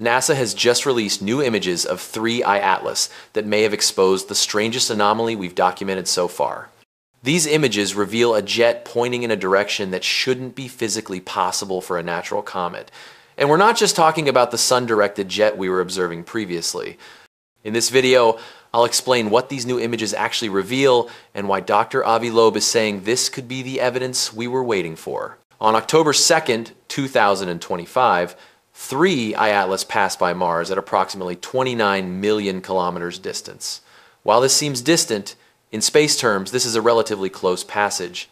NASA has just released new images of 3I Atlas that may have exposed the strangest anomaly we've documented so far. These images reveal a jet pointing in a direction that shouldn't be physically possible for a natural comet. And we're not just talking about the sun-directed jet we were observing previously. In this video, I'll explain what these new images actually reveal and why Dr. Avi Loeb is saying this could be the evidence we were waiting for. On October 2nd, 2025, three I-Atlas passed by Mars at approximately 29 million kilometers distance. While this seems distant, in space terms, this is a relatively close passage.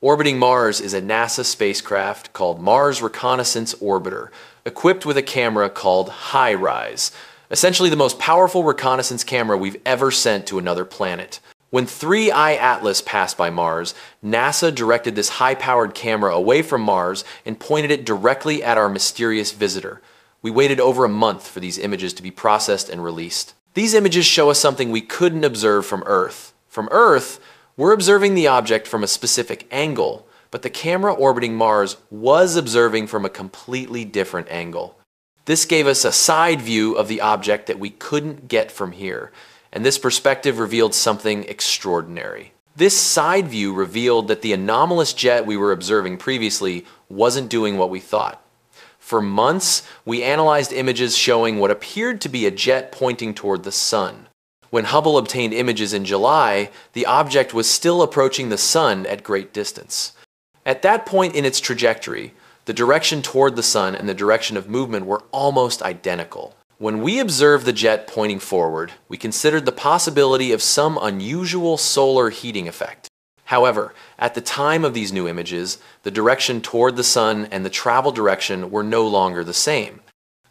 Orbiting Mars is a NASA spacecraft called Mars Reconnaissance Orbiter, equipped with a camera called HiRISE, essentially the most powerful reconnaissance camera we've ever sent to another planet. When 3I Atlas passed by Mars, NASA directed this high-powered camera away from Mars and pointed it directly at our mysterious visitor. We waited over a month for these images to be processed and released. These images show us something we couldn't observe from Earth. From Earth, we're observing the object from a specific angle, but the camera orbiting Mars was observing from a completely different angle. This gave us a side view of the object that we couldn't get from here and this perspective revealed something extraordinary. This side view revealed that the anomalous jet we were observing previously wasn't doing what we thought. For months, we analyzed images showing what appeared to be a jet pointing toward the sun. When Hubble obtained images in July, the object was still approaching the sun at great distance. At that point in its trajectory, the direction toward the sun and the direction of movement were almost identical. When we observed the jet pointing forward, we considered the possibility of some unusual solar heating effect. However, at the time of these new images, the direction toward the sun and the travel direction were no longer the same.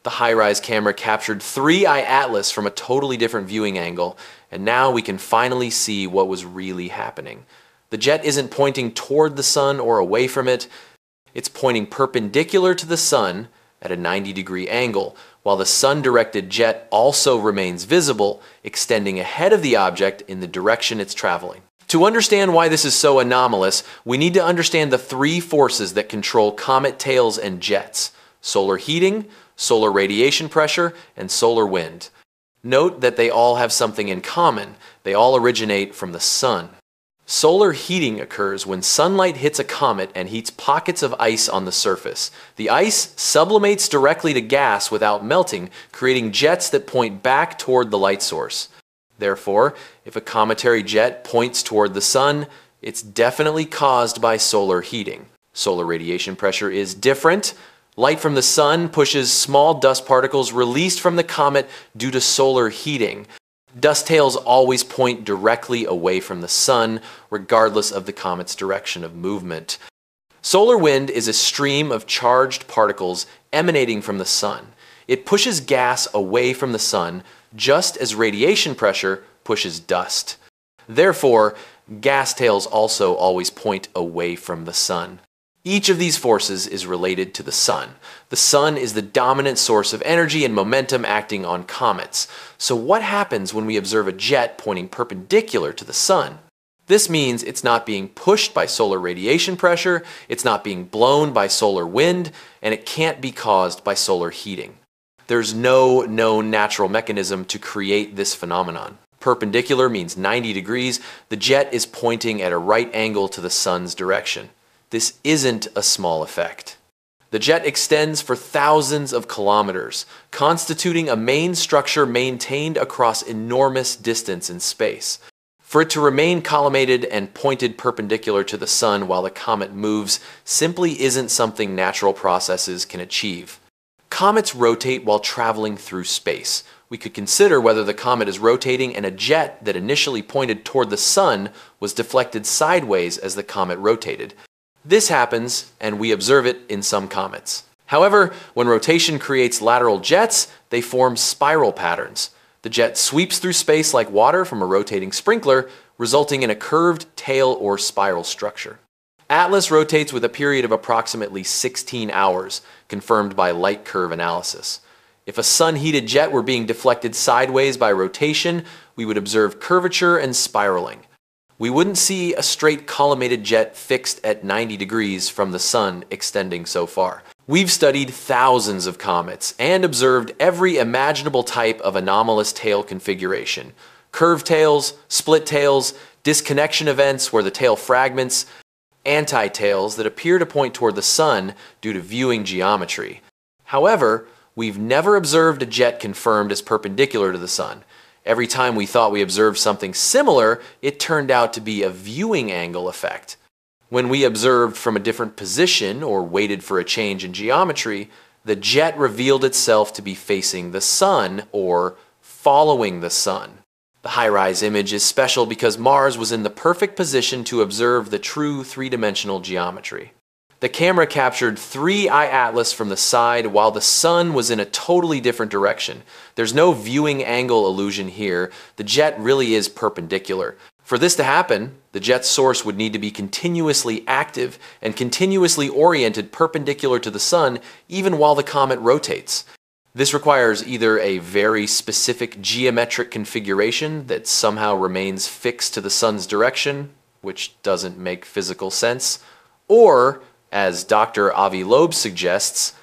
The HiRISE camera captured 3I Atlas from a totally different viewing angle, and now we can finally see what was really happening. The jet isn't pointing toward the sun or away from it, it's pointing perpendicular to the sun at a 90 degree angle, while the sun-directed jet also remains visible, extending ahead of the object in the direction it's traveling. To understand why this is so anomalous, we need to understand the three forces that control comet tails and jets, solar heating, solar radiation pressure, and solar wind. Note that they all have something in common. They all originate from the sun. Solar heating occurs when sunlight hits a comet and heats pockets of ice on the surface. The ice sublimates directly to gas without melting, creating jets that point back toward the light source. Therefore, if a cometary jet points toward the sun, it's definitely caused by solar heating. Solar radiation pressure is different. Light from the sun pushes small dust particles released from the comet due to solar heating. Dust tails always point directly away from the sun, regardless of the comet's direction of movement. Solar wind is a stream of charged particles emanating from the sun. It pushes gas away from the sun, just as radiation pressure pushes dust. Therefore, gas tails also always point away from the sun. Each of these forces is related to the sun. The sun is the dominant source of energy and momentum acting on comets. So what happens when we observe a jet pointing perpendicular to the sun? This means it's not being pushed by solar radiation pressure, it's not being blown by solar wind, and it can't be caused by solar heating. There's no known natural mechanism to create this phenomenon. Perpendicular means 90 degrees. The jet is pointing at a right angle to the sun's direction. This isn't a small effect. The jet extends for thousands of kilometers, constituting a main structure maintained across enormous distance in space. For it to remain collimated and pointed perpendicular to the sun while the comet moves simply isn't something natural processes can achieve. Comets rotate while traveling through space. We could consider whether the comet is rotating and a jet that initially pointed toward the sun was deflected sideways as the comet rotated. This happens, and we observe it in some comets. However, when rotation creates lateral jets, they form spiral patterns. The jet sweeps through space like water from a rotating sprinkler, resulting in a curved tail or spiral structure. Atlas rotates with a period of approximately 16 hours, confirmed by light curve analysis. If a sun-heated jet were being deflected sideways by rotation, we would observe curvature and spiraling we wouldn't see a straight collimated jet fixed at 90 degrees from the sun extending so far. We've studied thousands of comets and observed every imaginable type of anomalous tail configuration curved tails, split tails, disconnection events where the tail fragments, anti tails that appear to point toward the sun due to viewing geometry. However, we've never observed a jet confirmed as perpendicular to the sun. Every time we thought we observed something similar, it turned out to be a viewing angle effect. When we observed from a different position or waited for a change in geometry, the jet revealed itself to be facing the sun or following the sun. The HiRISE image is special because Mars was in the perfect position to observe the true three-dimensional geometry. The camera captured three I Atlas from the side while the sun was in a totally different direction. There's no viewing angle illusion here. The jet really is perpendicular. For this to happen, the jet's source would need to be continuously active and continuously oriented perpendicular to the sun even while the comet rotates. This requires either a very specific geometric configuration that somehow remains fixed to the sun's direction, which doesn't make physical sense, or, as Dr. Avi Loeb suggests,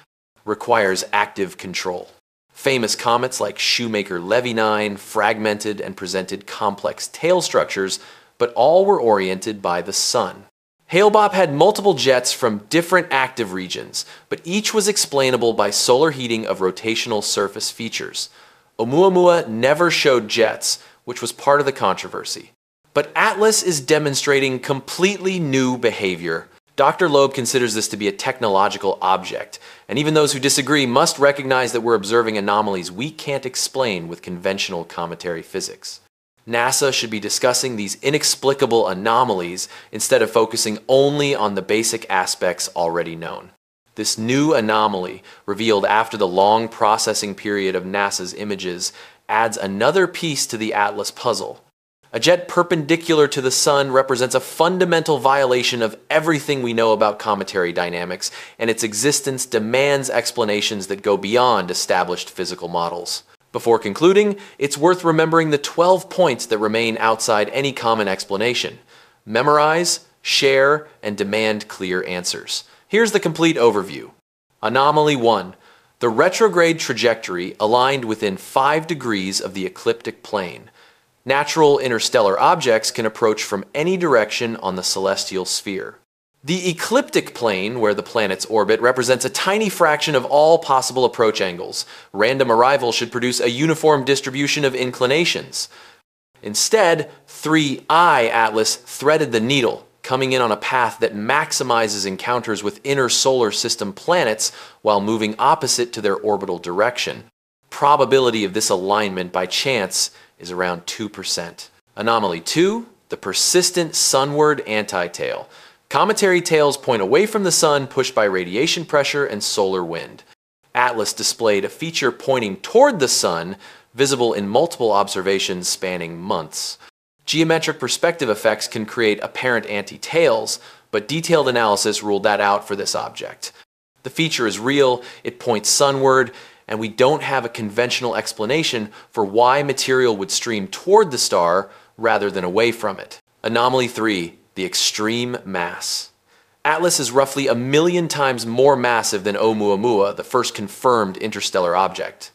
requires active control. Famous comets like Shoemaker-Levy 9 fragmented and presented complex tail structures, but all were oriented by the sun. Hale-Bopp had multiple jets from different active regions, but each was explainable by solar heating of rotational surface features. Oumuamua never showed jets, which was part of the controversy. But Atlas is demonstrating completely new behavior Dr. Loeb considers this to be a technological object, and even those who disagree must recognize that we're observing anomalies we can't explain with conventional cometary physics. NASA should be discussing these inexplicable anomalies instead of focusing only on the basic aspects already known. This new anomaly, revealed after the long processing period of NASA's images, adds another piece to the Atlas puzzle. A jet perpendicular to the sun represents a fundamental violation of everything we know about cometary dynamics, and its existence demands explanations that go beyond established physical models. Before concluding, it's worth remembering the 12 points that remain outside any common explanation. Memorize, share, and demand clear answers. Here's the complete overview. Anomaly 1. The retrograde trajectory aligned within 5 degrees of the ecliptic plane. Natural interstellar objects can approach from any direction on the celestial sphere. The ecliptic plane, where the planets orbit, represents a tiny fraction of all possible approach angles. Random arrival should produce a uniform distribution of inclinations. Instead, 3I Atlas threaded the needle, coming in on a path that maximizes encounters with inner solar system planets while moving opposite to their orbital direction. Probability of this alignment by chance is around 2%. Anomaly 2, the persistent sunward anti-tail. Cometary tails point away from the sun pushed by radiation pressure and solar wind. Atlas displayed a feature pointing toward the sun, visible in multiple observations spanning months. Geometric perspective effects can create apparent anti-tails, but detailed analysis ruled that out for this object. The feature is real, it points sunward, and we don't have a conventional explanation for why material would stream toward the star rather than away from it. Anomaly 3, the extreme mass. Atlas is roughly a million times more massive than Oumuamua, the first confirmed interstellar object.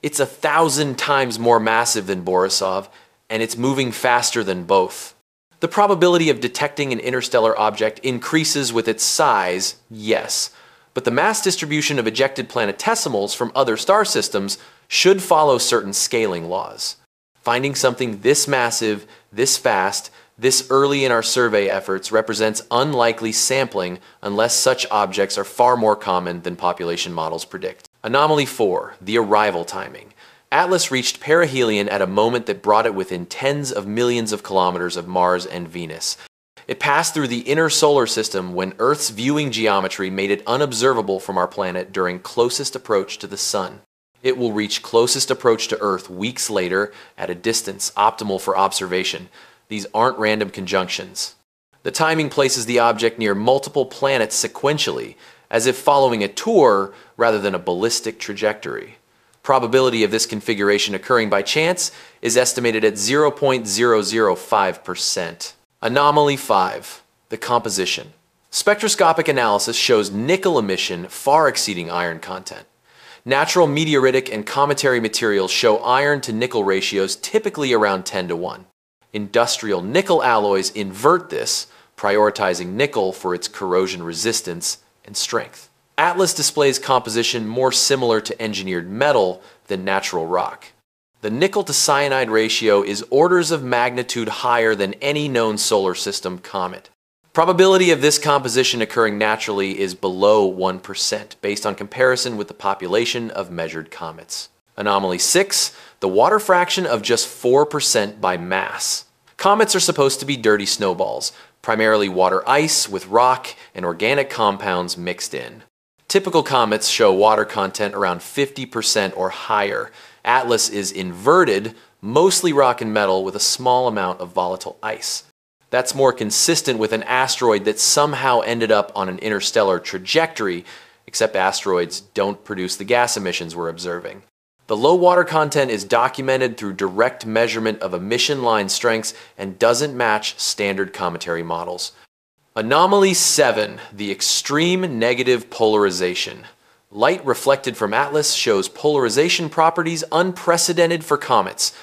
It's a thousand times more massive than Borisov, and it's moving faster than both. The probability of detecting an interstellar object increases with its size, yes, but the mass distribution of ejected planetesimals from other star systems should follow certain scaling laws. Finding something this massive, this fast, this early in our survey efforts represents unlikely sampling unless such objects are far more common than population models predict. Anomaly 4, the arrival timing. Atlas reached perihelion at a moment that brought it within tens of millions of kilometers of Mars and Venus, it passed through the inner solar system when Earth's viewing geometry made it unobservable from our planet during closest approach to the Sun. It will reach closest approach to Earth weeks later at a distance optimal for observation. These aren't random conjunctions. The timing places the object near multiple planets sequentially, as if following a tour rather than a ballistic trajectory. Probability of this configuration occurring by chance is estimated at 0.005%. Anomaly 5. The composition. Spectroscopic analysis shows nickel emission far exceeding iron content. Natural meteoritic and cometary materials show iron to nickel ratios typically around 10 to 1. Industrial nickel alloys invert this, prioritizing nickel for its corrosion resistance and strength. Atlas displays composition more similar to engineered metal than natural rock. The nickel to cyanide ratio is orders of magnitude higher than any known solar system comet. Probability of this composition occurring naturally is below 1% based on comparison with the population of measured comets. Anomaly 6, the water fraction of just 4% by mass. Comets are supposed to be dirty snowballs, primarily water ice with rock and organic compounds mixed in. Typical comets show water content around 50% or higher. Atlas is inverted, mostly rock and metal with a small amount of volatile ice. That's more consistent with an asteroid that somehow ended up on an interstellar trajectory, except asteroids don't produce the gas emissions we're observing. The low water content is documented through direct measurement of emission line strengths and doesn't match standard cometary models. Anomaly 7, the extreme negative polarization. Light reflected from Atlas shows polarization properties unprecedented for comets,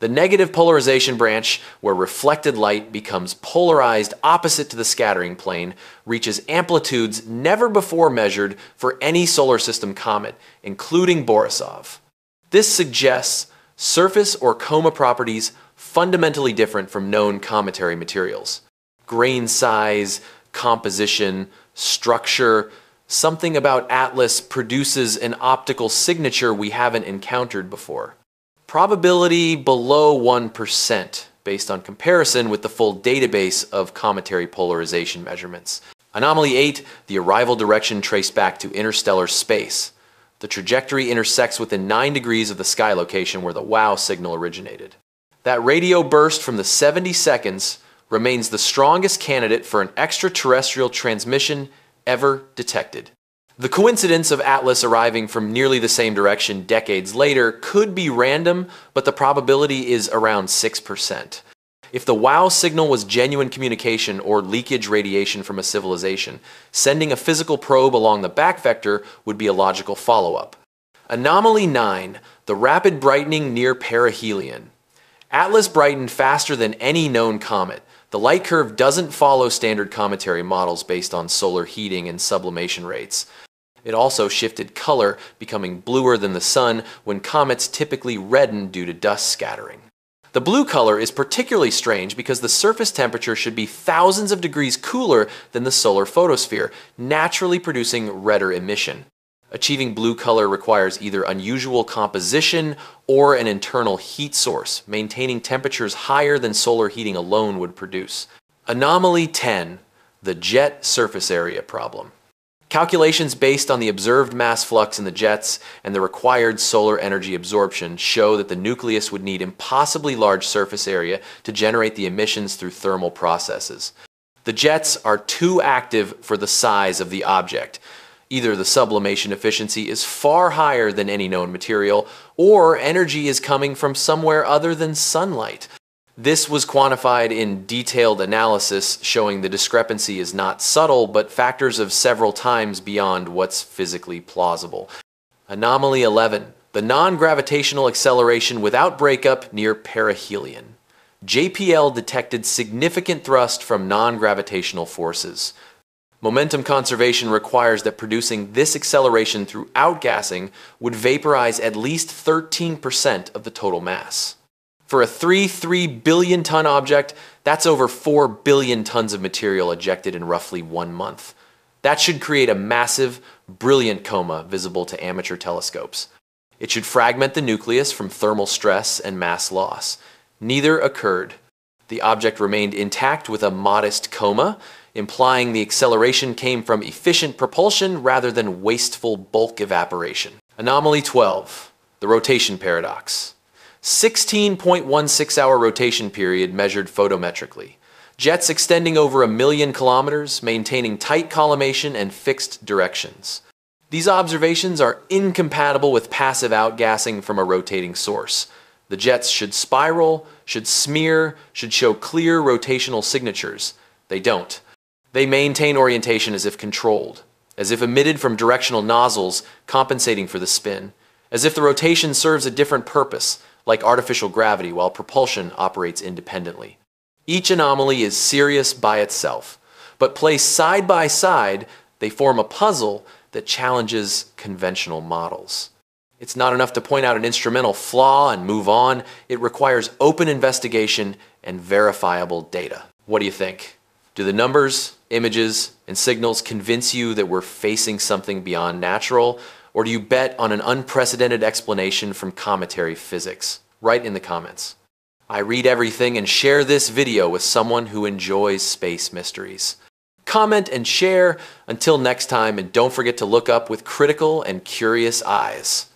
the negative polarization branch, where reflected light becomes polarized opposite to the scattering plane, reaches amplitudes never before measured for any solar system comet, including Borisov. This suggests surface or coma properties fundamentally different from known cometary materials. Grain size, composition, structure, something about Atlas produces an optical signature we haven't encountered before. Probability below 1% based on comparison with the full database of cometary polarization measurements. Anomaly 8, the arrival direction traced back to interstellar space. The trajectory intersects within 9 degrees of the sky location where the WOW signal originated. That radio burst from the 70 seconds remains the strongest candidate for an extraterrestrial transmission ever detected. The coincidence of Atlas arriving from nearly the same direction decades later could be random, but the probability is around 6%. If the WOW signal was genuine communication or leakage radiation from a civilization, sending a physical probe along the back vector would be a logical follow-up. Anomaly 9, the rapid brightening near perihelion. Atlas brightened faster than any known comet. The light curve doesn't follow standard cometary models based on solar heating and sublimation rates. It also shifted color, becoming bluer than the sun when comets typically redden due to dust scattering. The blue color is particularly strange because the surface temperature should be thousands of degrees cooler than the solar photosphere, naturally producing redder emission. Achieving blue color requires either unusual composition or an internal heat source, maintaining temperatures higher than solar heating alone would produce. Anomaly 10, the jet surface area problem. Calculations based on the observed mass flux in the jets and the required solar energy absorption show that the nucleus would need impossibly large surface area to generate the emissions through thermal processes. The jets are too active for the size of the object. Either the sublimation efficiency is far higher than any known material, or energy is coming from somewhere other than sunlight. This was quantified in detailed analysis showing the discrepancy is not subtle but factors of several times beyond what's physically plausible. Anomaly 11, the non-gravitational acceleration without breakup near perihelion. JPL detected significant thrust from non-gravitational forces. Momentum conservation requires that producing this acceleration through outgassing would vaporize at least 13% of the total mass. For a 3 3 billion ton object, that's over 4 billion tons of material ejected in roughly one month. That should create a massive, brilliant coma visible to amateur telescopes. It should fragment the nucleus from thermal stress and mass loss. Neither occurred. The object remained intact with a modest coma, implying the acceleration came from efficient propulsion rather than wasteful bulk evaporation. Anomaly 12, the rotation paradox. 16.16 hour rotation period measured photometrically. Jets extending over a million kilometers, maintaining tight collimation and fixed directions. These observations are incompatible with passive outgassing from a rotating source. The jets should spiral, should smear, should show clear rotational signatures. They don't. They maintain orientation as if controlled, as if emitted from directional nozzles compensating for the spin, as if the rotation serves a different purpose, like artificial gravity, while propulsion operates independently. Each anomaly is serious by itself, but placed side by side, they form a puzzle that challenges conventional models. It's not enough to point out an instrumental flaw and move on. It requires open investigation and verifiable data. What do you think? Do the numbers, images, and signals convince you that we're facing something beyond natural? Or do you bet on an unprecedented explanation from cometary physics? Write in the comments. I read everything and share this video with someone who enjoys space mysteries. Comment and share. Until next time, and don't forget to look up with critical and curious eyes.